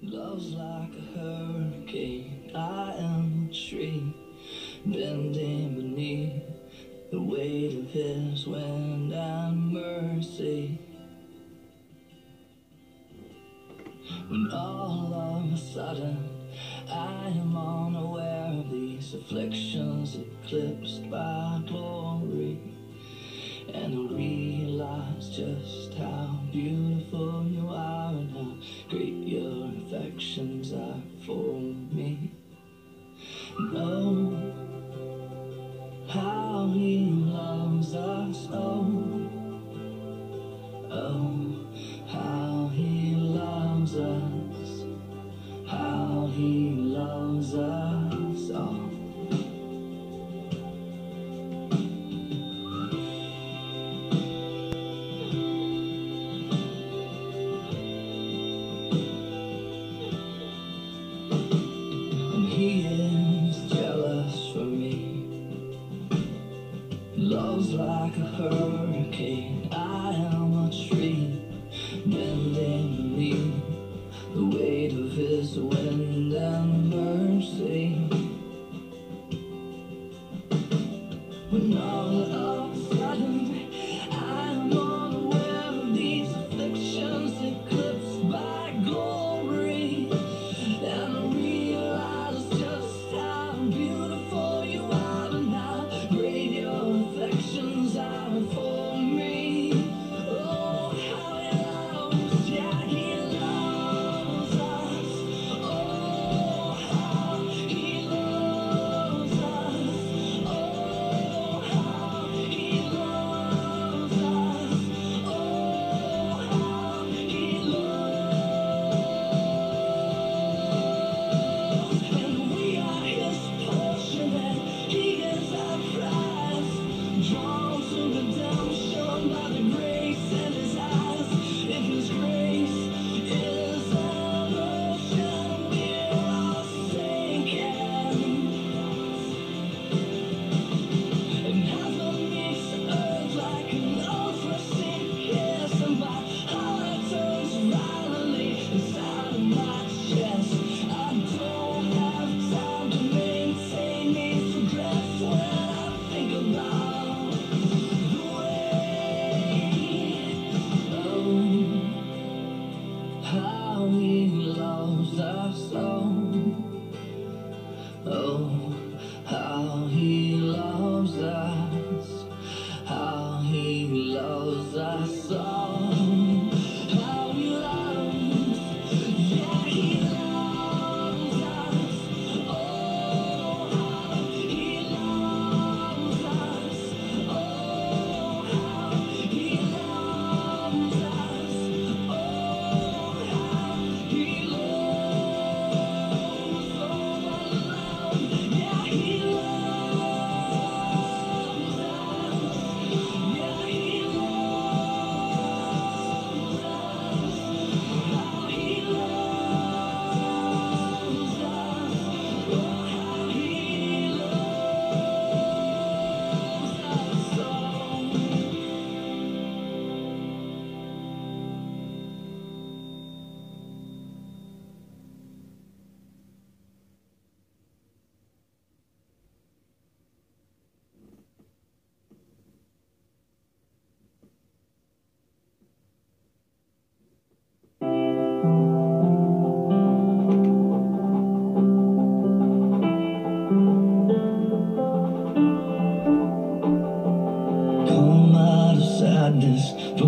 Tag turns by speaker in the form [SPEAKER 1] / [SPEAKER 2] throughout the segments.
[SPEAKER 1] Love's like a hurricane. I am a tree bending beneath the weight of his wind and mercy. When all of a sudden I am unaware of these afflictions eclipsed by glory, and I realize just how beautiful you are and how great affections uh,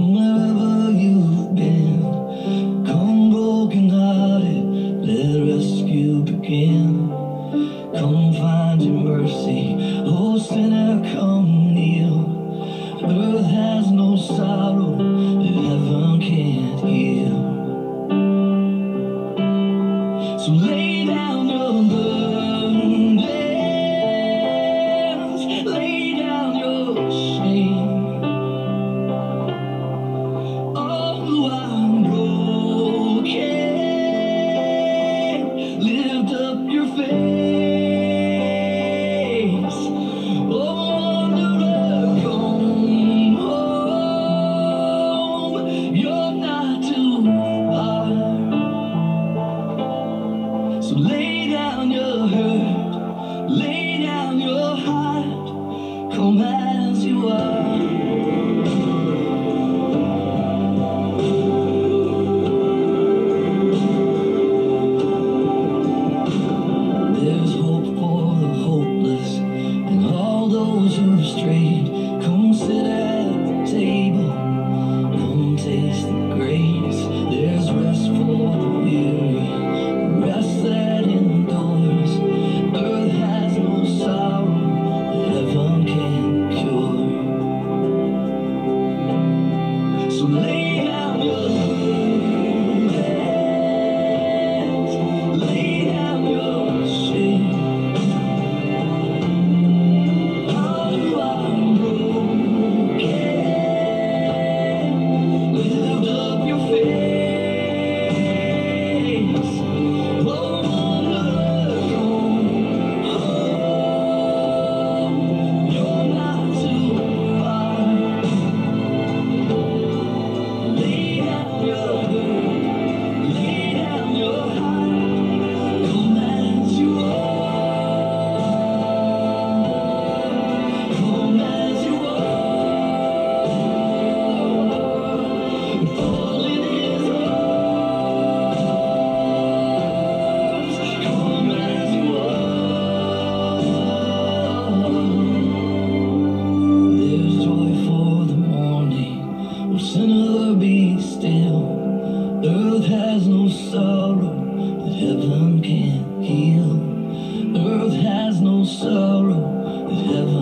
[SPEAKER 1] never Earth has no sorrow can't